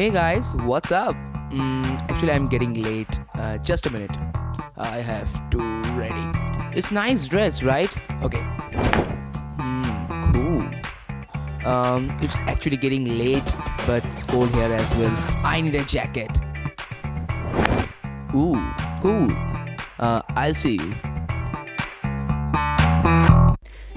Hey guys, what's up? Mm, actually, I'm getting late. Uh, just a minute. I have to ready. It's nice dress, right? Okay. Hmm, cool. Um, it's actually getting late, but it's cold here as well. I need a jacket. Ooh, cool. Uh, I'll see you.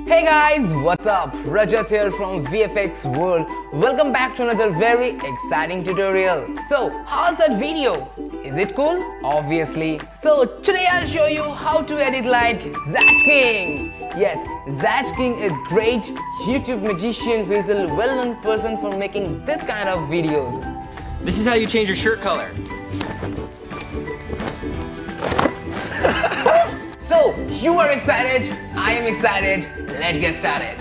Hey guys, what's up? Rajat here from VFX World. Welcome back to another very exciting tutorial. So, how's that video? Is it cool? Obviously. So, today I'll show you how to edit like Zach King. Yes, Zach King is a great YouTube magician who is a well-known person for making this kind of videos. This is how you change your shirt color. So, you are excited, I am excited, let's get started.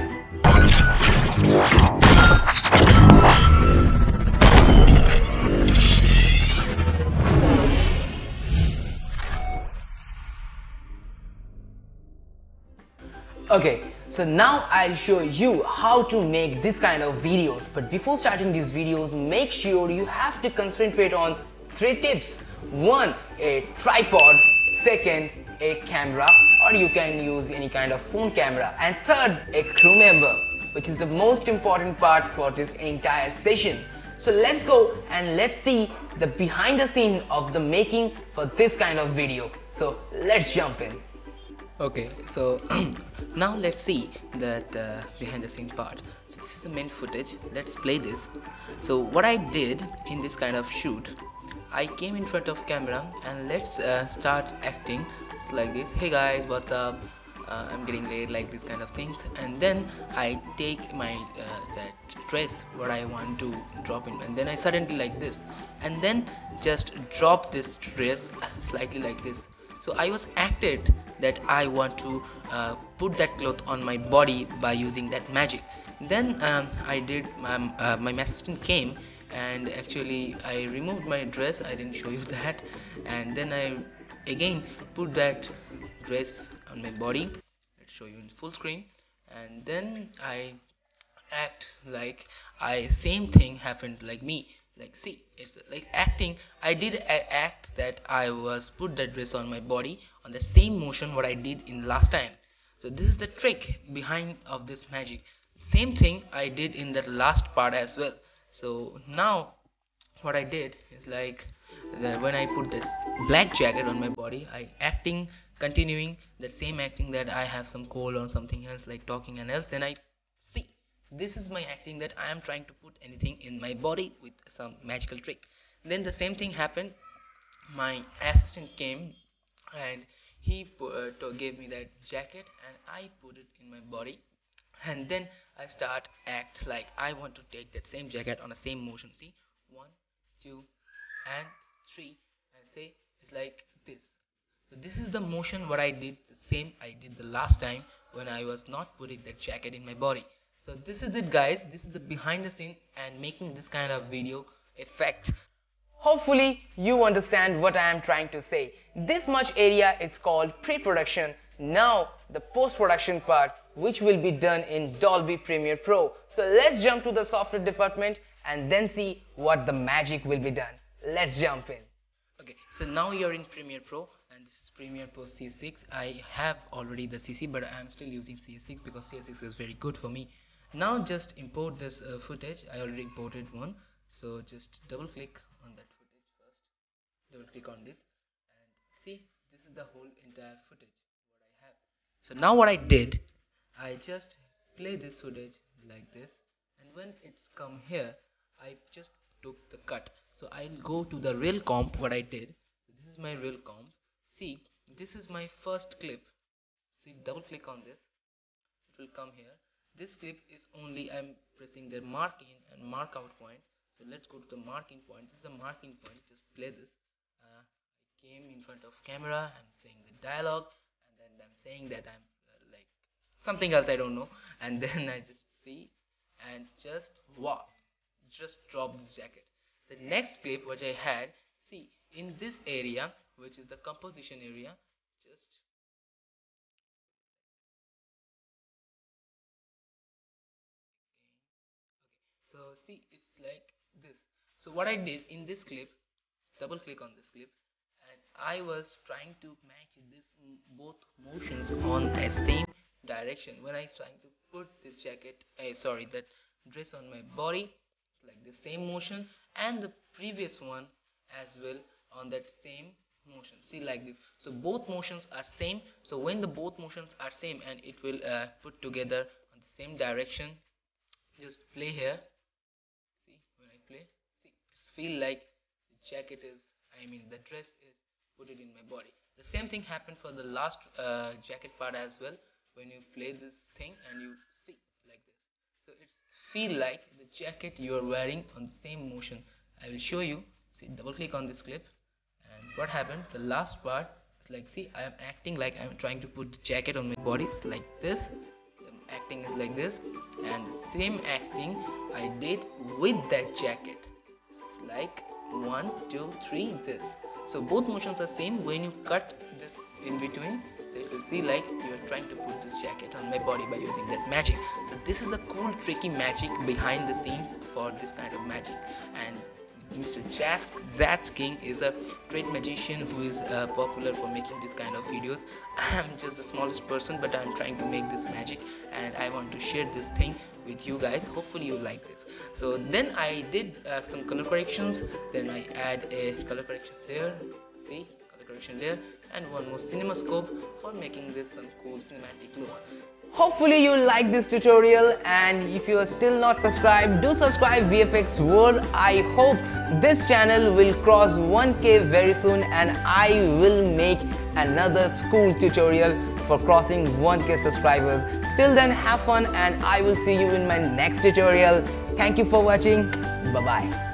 Okay, so now I'll show you how to make this kind of videos. But before starting these videos, make sure you have to concentrate on three tips. One, a tripod. Second, a camera or you can use any kind of phone camera. And third, a crew member which is the most important part for this entire session. So let's go and let's see the behind the scene of the making for this kind of video. So let's jump in okay so now let's see that uh, behind the scenes part so this is the main footage let's play this so what I did in this kind of shoot I came in front of camera and let's uh, start acting like this. Hey guys what's up? Uh, I'm getting late like this kind of things. And then I take my uh, that dress what I want to drop in. And then I suddenly like this. And then just drop this dress slightly like this. So I was acted that I want to uh, put that cloth on my body by using that magic. Then um, I did um, uh, my assistant came and actually I removed my dress. I didn't show you that. And then I again put that dress on my body. Let's show you in full screen. And then I act like I same thing happened like me. Like see it's like acting. I did act that i was put that dress on my body on the same motion what i did in last time. So this is the trick behind of this magic. Same thing i did in that last part as well so now what i did is like when i put this black jacket on my body i acting continuing that same acting that i have some cold or something else like talking and else then i see this is my acting that I am trying to put anything in my body with some magical trick. Then the same thing happened. My assistant came and he put, uh, gave me that jacket and I put it in my body and then I start act like I want to take that same jacket on the same motion. See? One two and three. And say it's like this. So this is the motion what I did the same I did the last time when I was not putting that jacket in my body. So this is it guys. This is the behind the scene and making this kind of video effect. Hopefully you understand what i am trying to say. This much area is called pre-production. Now the post-production part which will be done in Adobe premiere pro. So let's jump to the software department and then see what the magic will be done. Let's jump in. Okay so now you're in premiere pro and this is Premiere Pro CS6 I have already the CC but I am still using CS6 because CS6 is very good for me. Now just import this uh, footage. I already imported one. So just double click on that footage first. Double click on this. And see this is the whole entire footage what I have. So now what I did I just play this footage like this and when it's come here I just took the cut. So I'll go to the real comp what I did. This is my real comp. See this is my first clip. See double click on this. It will come here. This clip is only I'm pressing the mark in and mark out point. So let's go to the marking point. This is a marking point. Just play this. Uh, I came in front of camera. I'm saying the dialogue. And then I'm saying that I'm something else I don't know. And then I just see and just wow just drop this jacket. The next clip which I had see in this area which is the composition area just so see it's like this. So what I did in this clip double click on this clip and I was trying to match this both motions on the same direction. When I trying to put this jacket uh, sorry that dress on my body like the same motion and the previous one as well on that same motion. See like this. So both motions are same. So when the both motions are same and it will uh, put together on the same direction just play here. See when I play see just feel like the jacket is I mean the dress is put it in my body. The same thing happened for the last uh, jacket part as well when you play this thing and you see like this. So it's feel like the jacket you are wearing on the same motion. I will show you. See double click on this clip. And what happened? The last part is like see I am acting like I am trying to put the jacket on my body. It's like this. I'm acting is like this. And the same acting I did with that jacket. It's like one two three this. So both motions are same when you cut this in between so it will see like you are trying to put this jacket on my body by using that magic so this is a cool tricky magic behind the scenes for this kind of magic and Mr. Zach King is a great magician who is uh, popular for making this kind of videos. I'm just the smallest person but I'm trying to make this magic and I want to share this thing with you guys. Hopefully you like this. So then I did uh, some color corrections. Then I add a color correction here. See? There and one more cinemascope for making this some cool cinematic look. Hopefully you like this tutorial and if you are still not subscribed do subscribe vfx world. I hope this channel will cross 1k very soon and i will make another school tutorial for crossing 1k subscribers. Till then have fun and i will see you in my next tutorial. Thank you for watching. Bye bye